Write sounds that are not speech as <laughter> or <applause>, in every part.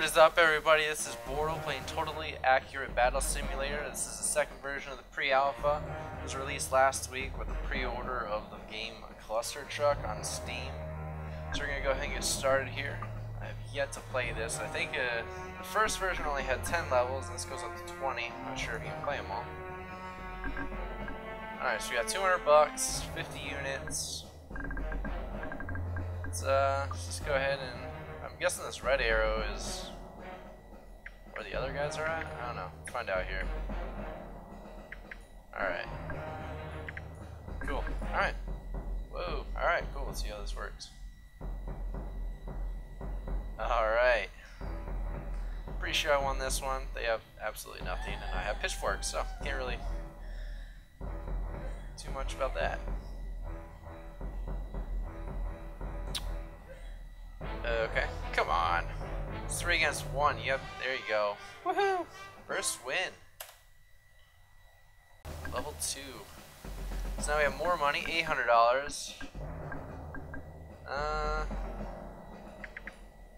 What is up everybody, this is BorDyl playing Totally Accurate Battle Simulator. This is the second version of the pre-alpha. It was released last week with a pre-order of the game Clustertruck on Steam. So we're going to go ahead and get started here. I have yet to play this. I think uh, the first version only had 10 levels and this goes up to 20. I'm not sure if you can play them all. Alright, so we got 200 bucks, 50 units. Let's, uh, let's just go ahead and guessing this red arrow is where the other guys are at? I don't know. Find out here. Alright. Cool. Alright. Whoa. Alright, cool. Let's see how this works. Alright. Pretty sure I won this one. They have absolutely nothing, and I have pitchforks, so can't really too much about that. Three against one. Yep, there you go. Woohoo! First win. Level two. So now we have more money, $800. Uh,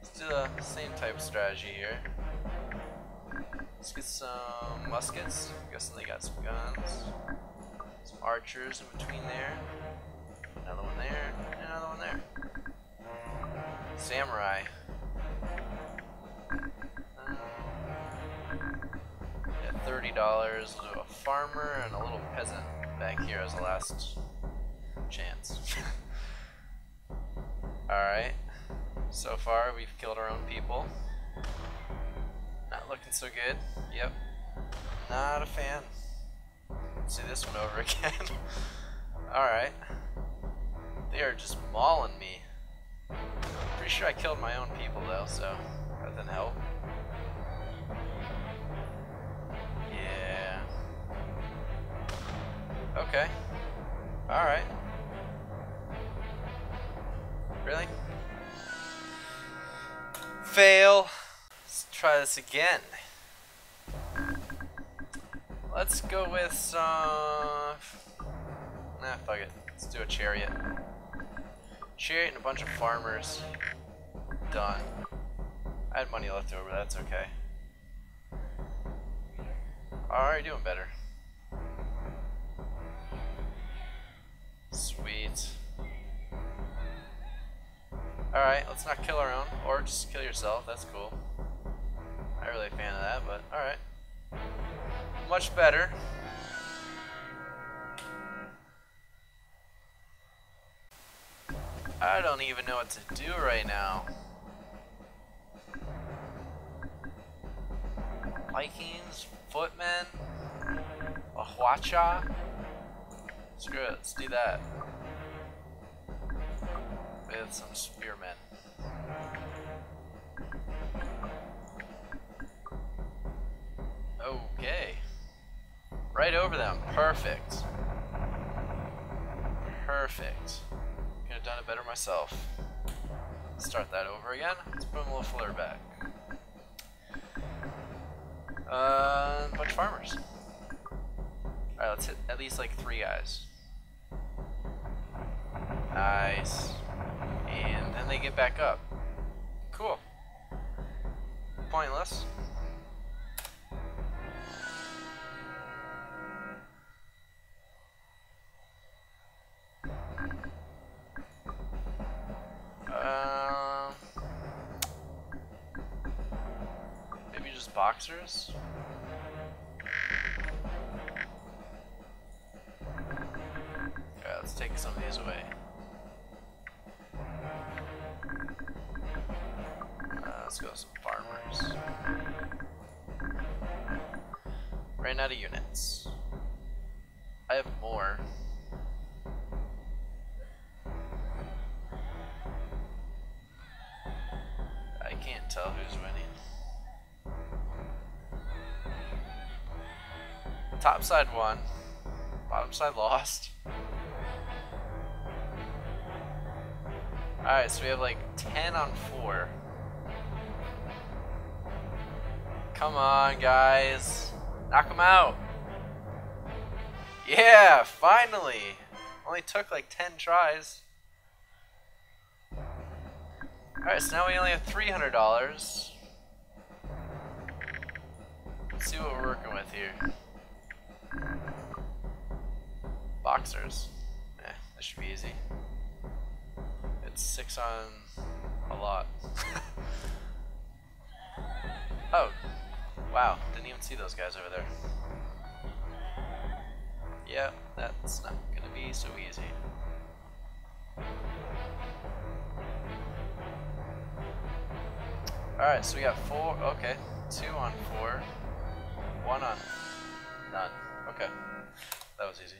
let's do the same type of strategy here. Let's get some muskets. I'm guessing they got some guns. Some archers in between there. Another one there. Another one there. Samurai. $30, a farmer, and a little peasant back here as a last chance. <laughs> Alright. So far, we've killed our own people. Not looking so good. Yep. Not a fan. Let's do this one over <laughs> again. Alright. They are just mauling me. Pretty sure I killed my own people though, so that didn't help. Okay. Alright. Really? Fail. Let's try this again. Let's go with some... Nah, fuck it. Let's do a chariot. Chariot and a bunch of farmers. Done. I had money left over, that's okay. Alright, doing better. Sweet. Alright, let's not kill our own, or just kill yourself, that's cool. Not really a fan of that, but alright. Much better. I don't even know what to do right now. Vikings, footmen, a Hwacha. Screw it, let's do that. With some spearmen. Okay. Right over them, perfect. Perfect. Could have done it better myself. Start that over again. Let's put a little flare back. Uh, bunch of farmers. Alright, let's hit at least like three guys. Nice. And then they get back up. Cool. Pointless. Um, maybe just boxers? Okay, let's take some of these away. Top side won. Bottom side lost. Alright, so we have like 10 on 4. Come on, guys. Knock them out. Yeah, finally. Only took like 10 tries. Alright, so now we only have $300. Let's see what we're working with here. Boxers. Eh, that should be easy. It's six on a lot. <laughs> oh, wow. Didn't even see those guys over there. Yeah, that's not gonna be so easy. Alright, so we got four, okay. Two on four. One on none. Okay. That was easy.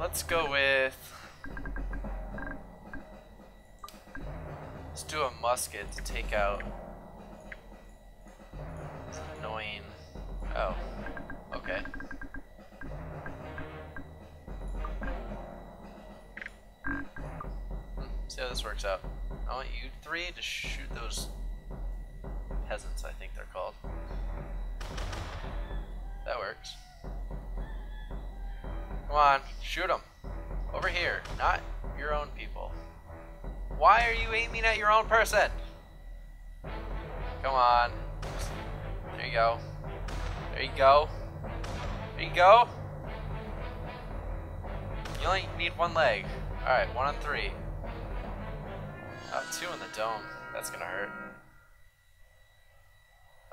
Let's go with... Let's do a musket to take out annoying... Oh. Okay. Hmm, see how this works out. I want you three to shoot those peasants, I think they're called. That works. Come on, shoot them. Over here, not your own people. Why are you aiming at your own person? Come on. There you go. There you go. There you go. You only need one leg. Alright, one on three. Uh, two in the dome. That's gonna hurt.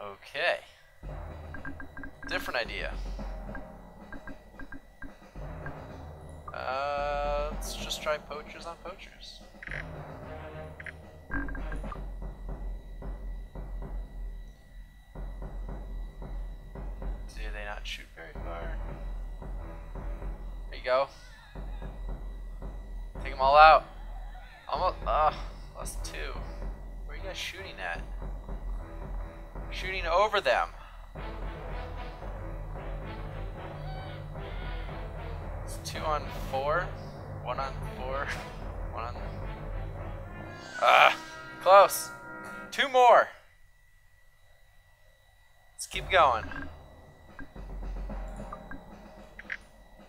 Okay. Different idea. Uh, let's just try poachers on poachers. Do they not shoot very far? There you go. Take them all out. Almost, ah, less two. Where are you guys shooting at? Shooting over them. Two on four. One on four. <laughs> One on. Ah, close. Two more. Let's keep going.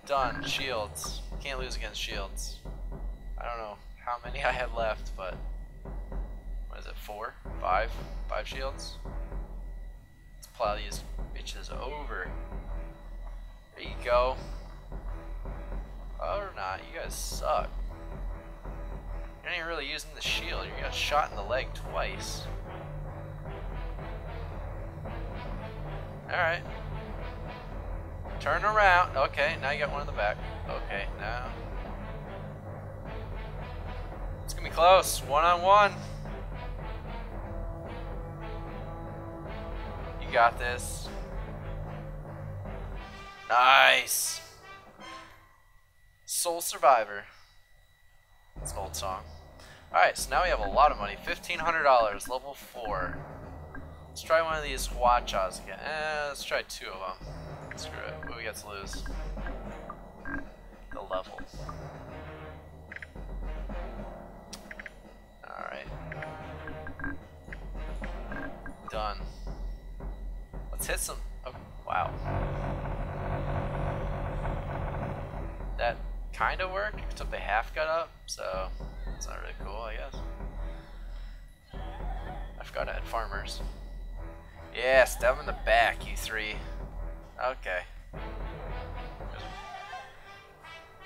Done. Shields. Can't lose against shields. I don't know how many I had left, but what is it? Four? Five? Five shields? Let's plow these bitches over. There you go. Or not, you guys suck. You're not even really using the shield, you got shot in the leg twice. Alright. Turn around. Okay, now you got one in the back. Okay, now. It's gonna be close. One on one. You got this. Nice. Soul Survivor. It's an old song. Alright, so now we have a lot of money. $1,500, level 4. Let's try one of these Hwachas again. Eh, let's try two of them. Screw it. What we got to lose? The level. Alright. Done. Let's hit some... Oh, wow. That kind of work, except they half got up, so it's not really cool, I guess. I forgot I had farmers. Yeah, stab in the back, you three. Okay.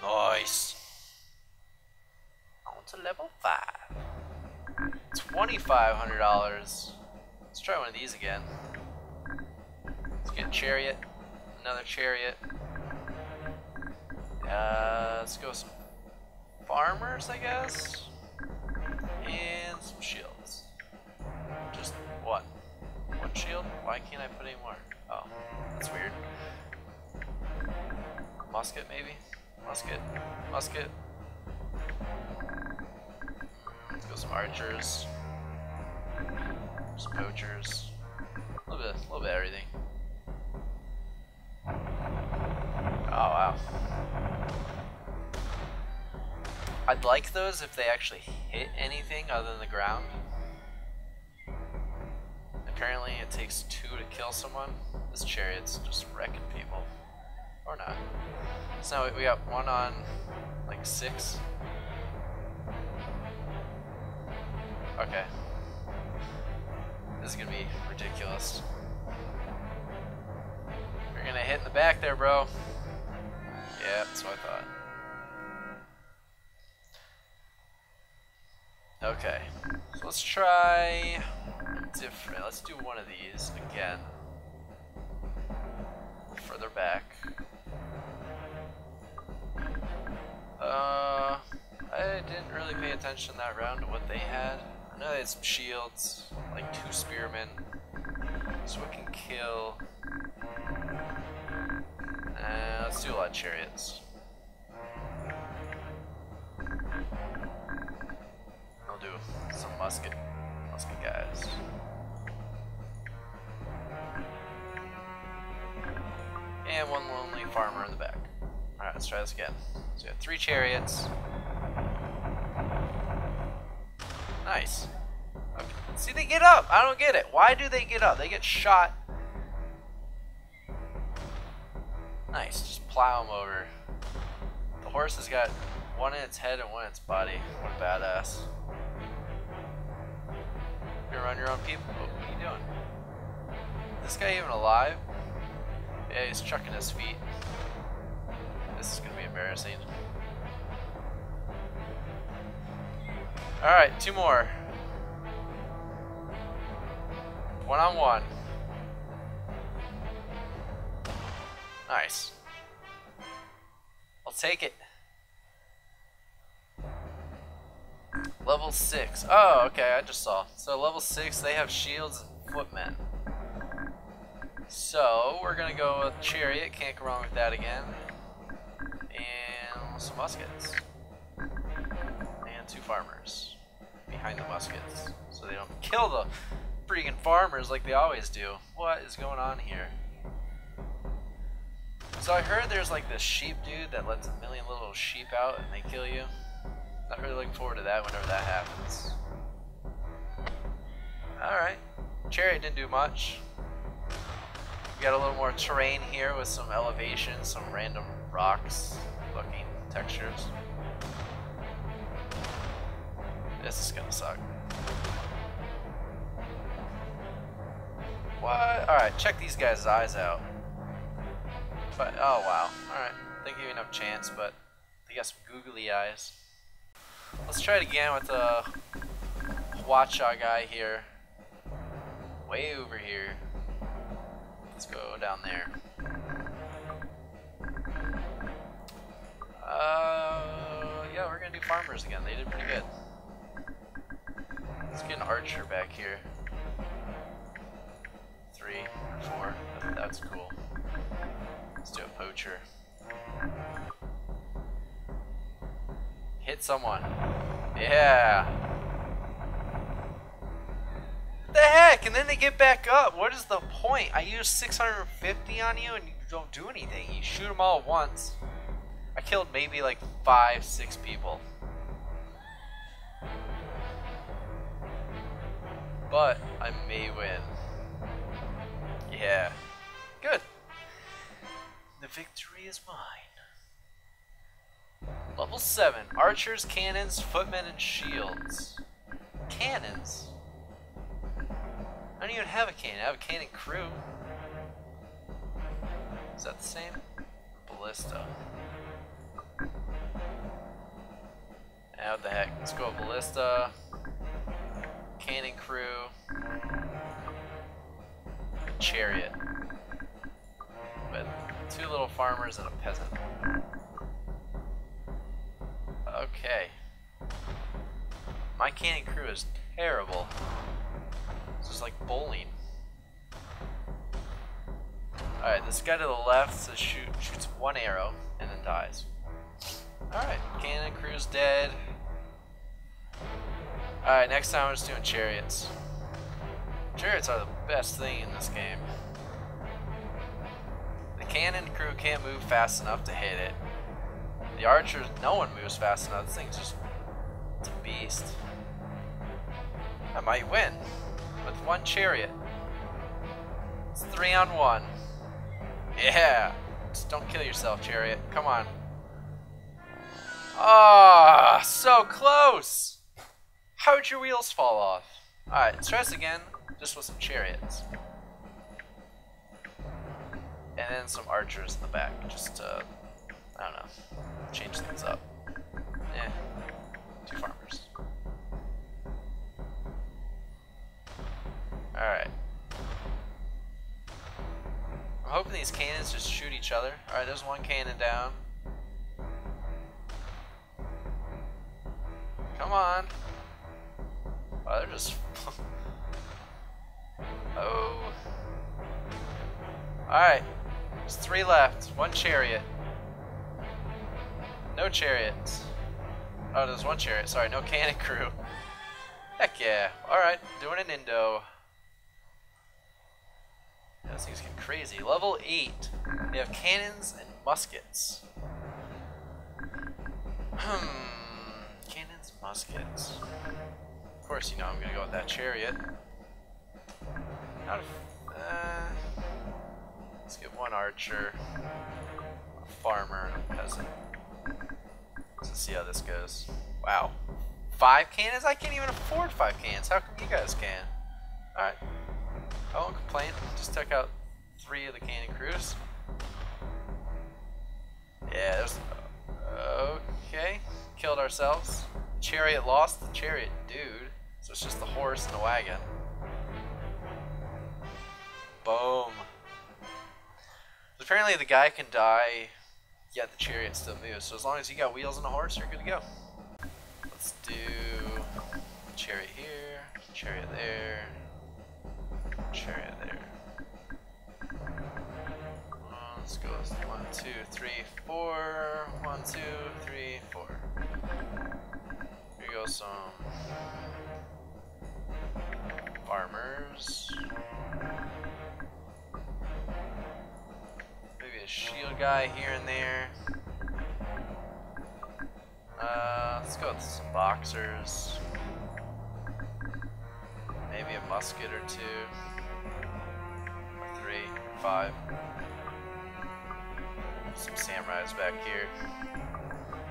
Nice. On to level 5. $2,500. Let's try one of these again. Let's get chariot. Another chariot. Uh, let's go some farmers, I guess. And some shields. Just one. One shield? Why can't I put any more? Oh, that's weird. Musket, maybe? Musket. Musket. Let's go some archers. Some poachers. A little bit, a little bit of everything. Oh, wow. I'd like those if they actually hit anything other than the ground. Apparently it takes two to kill someone. This chariot's just wrecking people. Or not. So we got one on like six. Okay. This is gonna be ridiculous. You're gonna hit in the back there, bro. Yeah, that's what I thought. Okay, so let's try different. Let's do one of these again. Further back. Uh, I didn't really pay attention that round to what they had. I know they had some shields, like two spearmen, so we can kill. Uh, let's do a lot of chariots. Do some musket, musket guys. And one lonely farmer in the back. Alright, let's try this again. So we have three chariots. Nice. Okay. See, they get up. I don't get it. Why do they get up? They get shot. Nice. Just plow them over. The horse has got one in its head and one in its body. What a badass. You run your own people. What are you doing? This guy even alive? Yeah, he's chucking his feet. This is gonna be embarrassing. Alright, two more. One on one. Nice. I'll take it. Level 6. Oh, okay, I just saw. So level 6, they have shields and footmen. So, we're gonna go with Chariot, can't go wrong with that again. And some muskets. And two farmers behind the muskets. So they don't kill the freaking farmers like they always do. What is going on here? So I heard there's like this sheep dude that lets a million little sheep out and they kill you. Not really looking forward to that whenever that happens. Alright. Chariot didn't do much. We got a little more terrain here with some elevation, some random rocks looking textures. This is gonna suck. What? Alright, check these guys' eyes out. But, oh wow. Alright, didn't give you enough chance, but they got some googly eyes. Let's try it again with the Hwacha guy here. Way over here. Let's go down there. Uh, yeah, we're gonna do farmers again. They did pretty good. Let's get an archer back here. Three, four. That's cool. Let's do a poacher. Hit someone. Yeah. What the heck? And then they get back up. What is the point? I use 650 on you and you don't do anything. You shoot them all once. I killed maybe like five, six people. But I may win. Yeah. Good. The victory is mine. Level 7. Archers, cannons, footmen, and shields. Cannons? I don't even have a cannon. I have a cannon crew. Is that the same? Ballista. Now what the heck? Let's go ballista. Cannon crew. Chariot. With two little farmers and a peasant. Okay. My cannon crew is terrible. This is like bowling. Alright, this guy to the left says shoot, shoots one arrow and then dies. Alright, cannon crew's dead. Alright, next time we're just doing chariots. Chariots are the best thing in this game. The cannon crew can't move fast enough to hit it. The archers, no one moves fast enough. This thing's just it's a beast. I might win with one chariot. It's three on one. Yeah. Just don't kill yourself, chariot. Come on. Ah, oh, so close. How'd your wheels fall off? Alright, let's try this again, just with some chariots. And then some archers in the back, just to, I don't know, change things up. Yeah, two farmers. Alright. I'm hoping these cannons just shoot each other. Alright, there's one cannon down. Come on. Oh, they're just... <laughs> oh. Alright. There's three left. One chariot. No chariots. Oh, there's one chariot. Sorry, no cannon crew. Heck yeah. Alright, doing an Indo. This thing's getting crazy. Level 8. They have cannons and muskets. Hmm. Cannons, muskets. Of course, you know I'm gonna go with that chariot. Not uh, let's get one archer, a farmer, and a peasant. Let's see how this goes. Wow. Five cannons? I can't even afford five cannons. How come you guys can? Alright. I won't complain. Just took out three of the cannon crews. Yeah, there's... Okay. Killed ourselves. Chariot lost the chariot dude. So it's just the horse and the wagon. Boom. Apparently the guy can die, yet the chariot still moves. So as long as you got wheels and a horse, you're good to go. Let's do chariot here, chariot there, chariot there. Let's go one, two, three, four. One, two, three, four. Here goes some farmers. A shield guy here and there. Uh, let's go with some boxers. Maybe a musket or two. Three, five. Some samurais back here.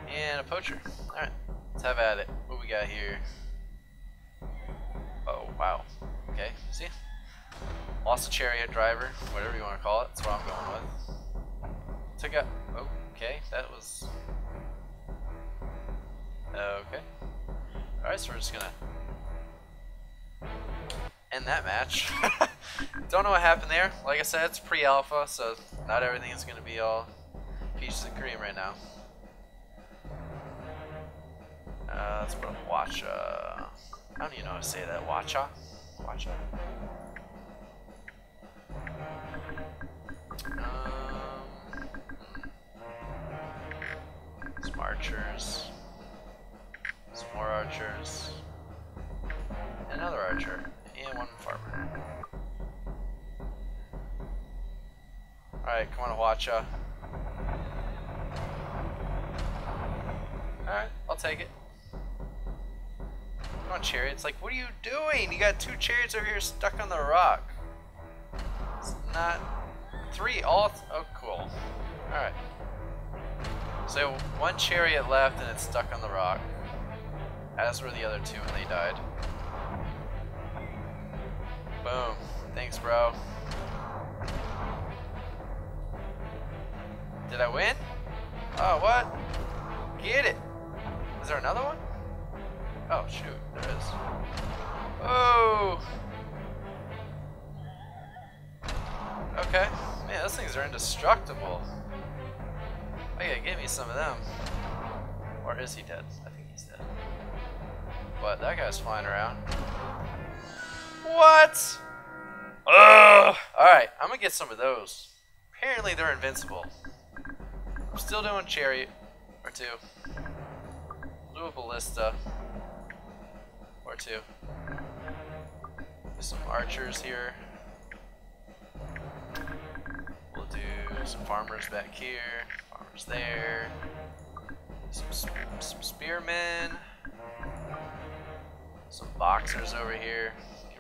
And a poacher. Alright, let's have at it. What we got here? Oh, wow. Okay, see? Lost a chariot driver, whatever you want to call it. That's what I'm going with. Took out. Okay, that was. Okay. Alright, so we're just gonna end that match. <laughs> Don't know what happened there. Like I said, it's pre-alpha, so not everything is to be all peaches and cream right now. Uh, let's put a. Uh, I don't even know how to say that. Watcha? Watcha? Um, archers. Another archer. And one farmer. Alright, come on, Watcha. Alright, I'll take it. Come on, chariots. Like, what are you doing? You got two chariots over here stuck on the rock. It's not... Three, all... oh, cool. Alright. So, one chariot left and it's stuck on the rock. As were the other two when they died. Boom. Thanks, bro. Did I win? Oh, what? Get it. Is there another one? Oh, shoot. There is. Oh! Okay. Man, those things are indestructible. Gotta give me some of them. Or is he dead? I think he's dead. But that guy's flying around. What? Ugh! Alright, I'm gonna get some of those. Apparently they're invincible. I'm still doing chariot or two. Do a ballista or two. There's some archers here. We'll do some farmers back here, farmers there, some, some spearmen, some boxers over here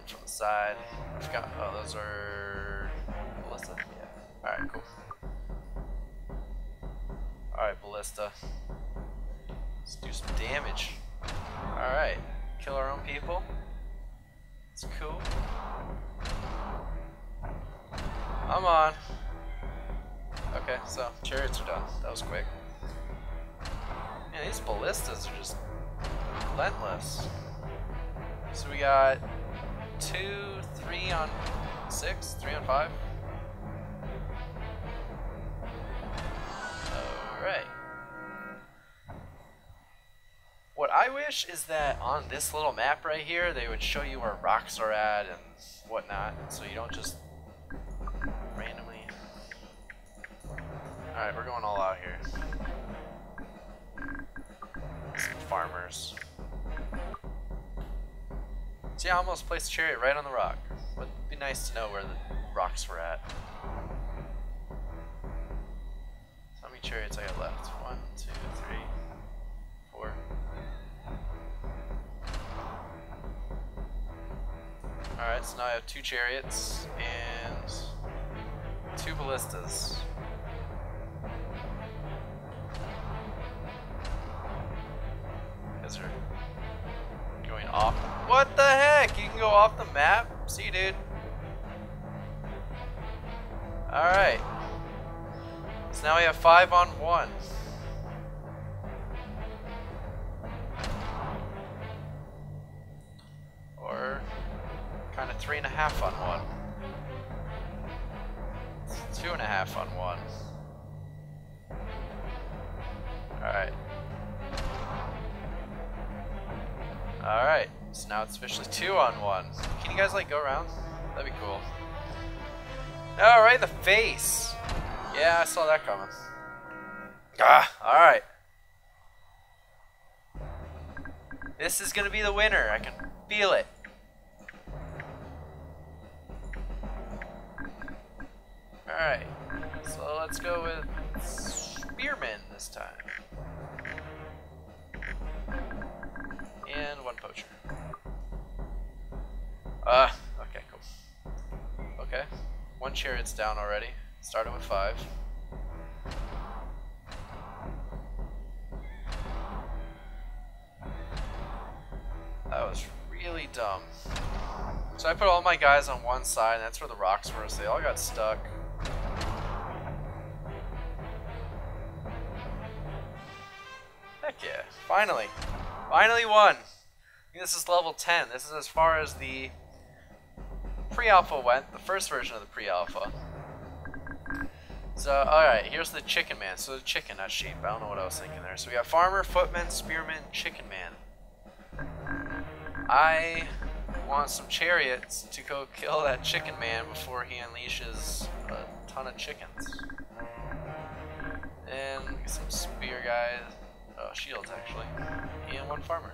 from the side. I forgot. Oh, those are ballista. Yeah. All right, cool. All right, ballista. Let's do some damage. Alright. Kill our own people. It's cool. Come on. Okay, so chariots are done. That was quick. Yeah, these ballistas are just relentless. So we got two, three on six, three on five. Alright. What I wish is that on this little map right here, they would show you where rocks are at and whatnot, so you don't just randomly... Alright, we're going all out here. Some farmers. See, I almost placed chariot right on the rock. Would be nice to know where the rocks were at. How many chariots I got left? One, two, three, four. Alright, so now I have two chariots and two ballistas. Off. What the heck? You can go off the map? See, dude. Alright. So now we have five on one. Or kind of three and a half on one. Two and a half on one. Alright, so now it's officially two on one. Can you guys like go around? That'd be cool. Alright, the face. Yeah, I saw that coming. Ah, alright. This is gonna be the winner. I can feel it. Alright, so let's go with Spearman this time. And one poacher. Uh, okay, cool. Okay, one chariot's down already. Started with five. That was really dumb. So I put all my guys on one side, and that's where the rocks were, so they all got stuck. Heck yeah. Finally. Finally won. This is level 10. This is as far as the pre-alpha went, the first version of the pre-alpha. So, alright, here's the chicken man. So the chicken, not sheep. I don't know what I was thinking there. So we got farmer, footman, spearman, chicken man. I want some chariots to go kill that chicken man before he unleashes a ton of chickens. And some spear guys. Oh, shields actually. And one farmer.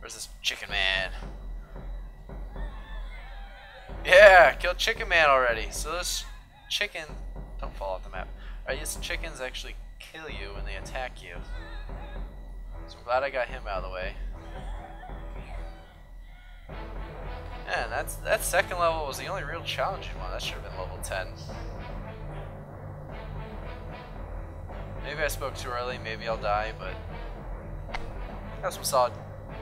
Where's this chicken man? Yeah, killed chicken man already. So this chicken, don't fall off the map. Alright, these chickens actually kill you when they attack you. So I'm glad I got him out of the way. Man, that's that second level was the only real challenging one. That should have been level 10. Maybe I spoke too early, maybe I'll die, but that's some solid.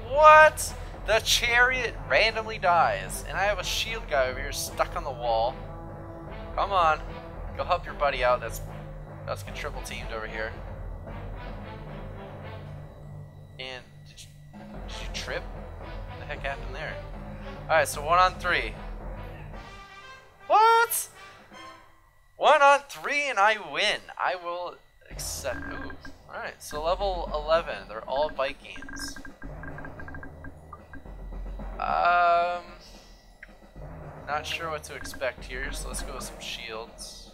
What? The chariot randomly dies, and I have a shield guy over here stuck on the wall. Come on, go help your buddy out. That's that's get triple teamed over here. And did you, did you trip? What the heck happened there? All right, so one on three. What? One on three, and I win. I will accept. Ooh. All right, so level 11. They're all Vikings. Um, not sure what to expect here, so let's go with some shields.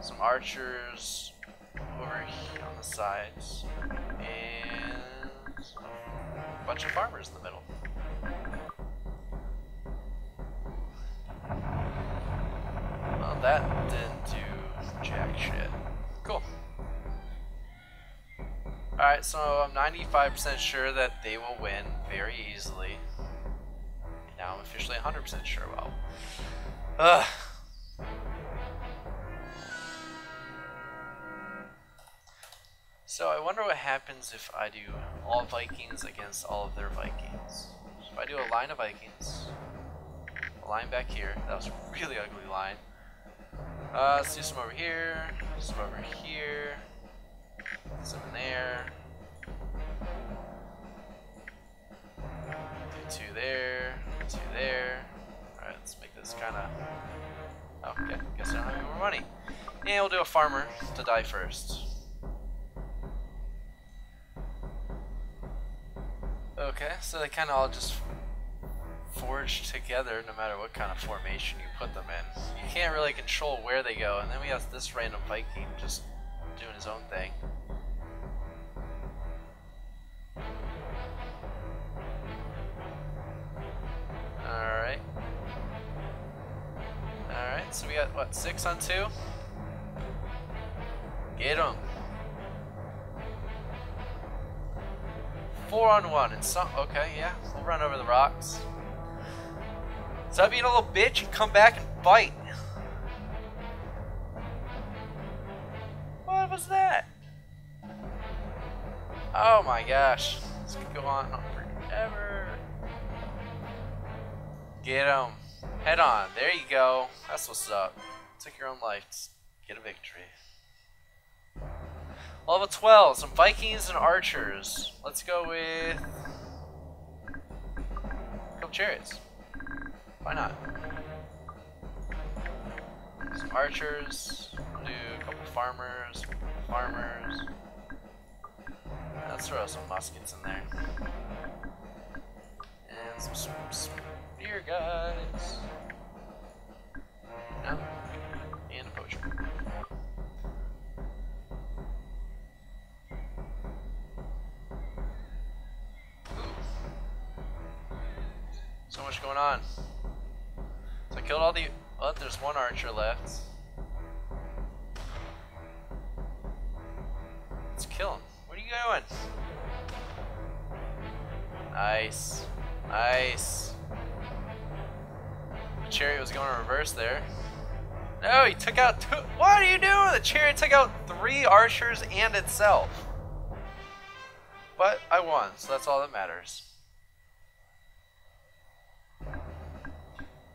Some archers over here on the sides, and a bunch of farmers in the middle. That didn't do jack shit. Cool. Alright, so I'm 95% sure that they will win very easily. Now I'm officially 100% sure. Well, ugh. So I wonder what happens if I do all Vikings against all of their Vikings. So if I do a line of Vikings, a line back here. That was a really ugly line. Uh, let's do some over here, some over here, some in there. Do two there, two there. Alright, let's make this kind of... Oh, okay, guess I don't have any more money. And we'll do a farmer to die first. Okay, so they kind of all just forge together no matter what kind of formation you put them in. You can't really control where they go, and then we have this random Viking just doing his own thing. Alright. Alright, so we got, what, six on two? Get him. Four on one, and some, okay, yeah, we'll run over the rocks. Stop being a little bitch and come back and fight. What was that? Oh my gosh. This could go on forever. Get him. Head on. There you go. That's what's up. Took your own life. Get a victory. Level 12. Some Vikings and archers. Let's go with... Couple chariots. Why not? Some archers, do a couple farmers, farmers. Let's throw some muskets in there. And some, some spear guys. No? And a poacher. Ooh. So much going on. Killed all the... Oh, there's one archer left. Let's kill him. What are you doing? Nice. Nice. The chariot was going in reverse there. No, he took out two... What are you doing? The chariot took out three archers and itself. But I won, so that's all that matters.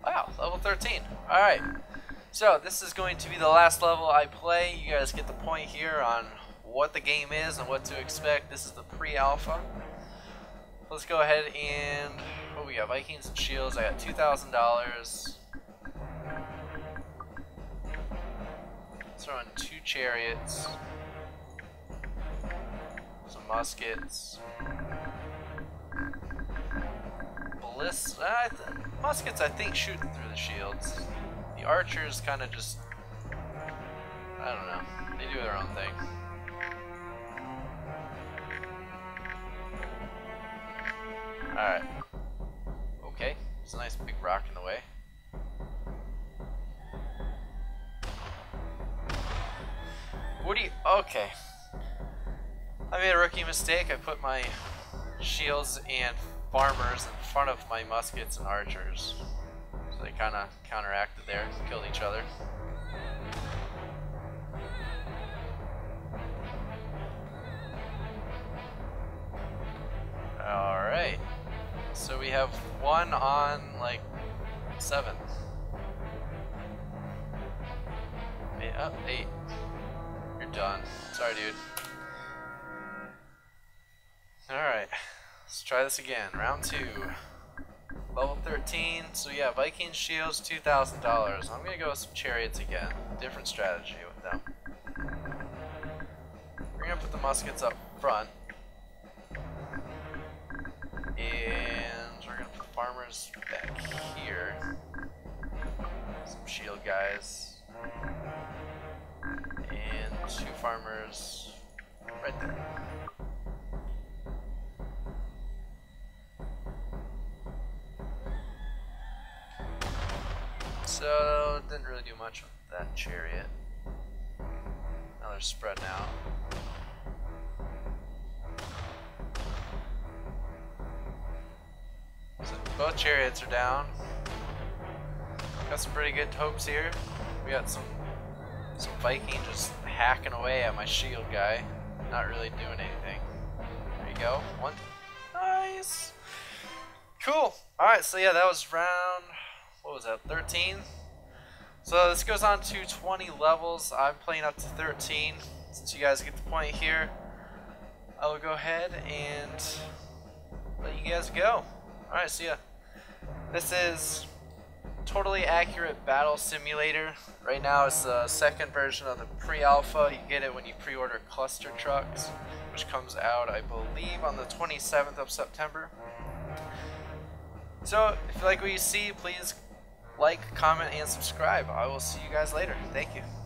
Wow, level 13. Alright. So, this is going to be the last level I play. You guys get the point here on what the game is and what to expect. This is the pre-alpha. Let's go ahead and... Oh, we got Vikings and Shields. I got $2,000. Let's Throw in two chariots. Some muskets. Uh, muskets, I think, shoot through the shields. The archers kind of just... I don't know. They do their own thing. Alright. Okay. There's a nice big rock in the way. What do you... Okay. I made a rookie mistake. I put my shields and farmers in front of my muskets and archers. Kind of counteracted there, killed each other. Alright. So we have one on, like, seven. Oh, eight. You're done. Sorry, dude. Alright. Let's try this again. Round two. Level 13. So yeah, Viking shields, $2,000. I'm to go with some chariots again. Different strategy with them. We're to put the muskets up front. And we're to put the farmers back here. Some shield guys. And two farmers right there. So, didn't really do much with that chariot. Now they're spreading out. So both chariots are down. Got some pretty good hopes here. We got some some Viking just hacking away at my shield guy. Not really doing anything. There you go. One. Nice. Cool. Alright, so yeah, that was round was that, 13? So this goes on to 20 levels. I'm playing up to 13. Since you guys get the point here, I will go ahead and let you guys go. Alright, see ya. This is totally accurate battle simulator. Right now it's the second version of the pre-alpha. You get it when you pre-order Clustertrucks, which comes out I believe on the 27th of September. So if you like what you see, please like, comment, and subscribe. I will see you guys later. Thank you.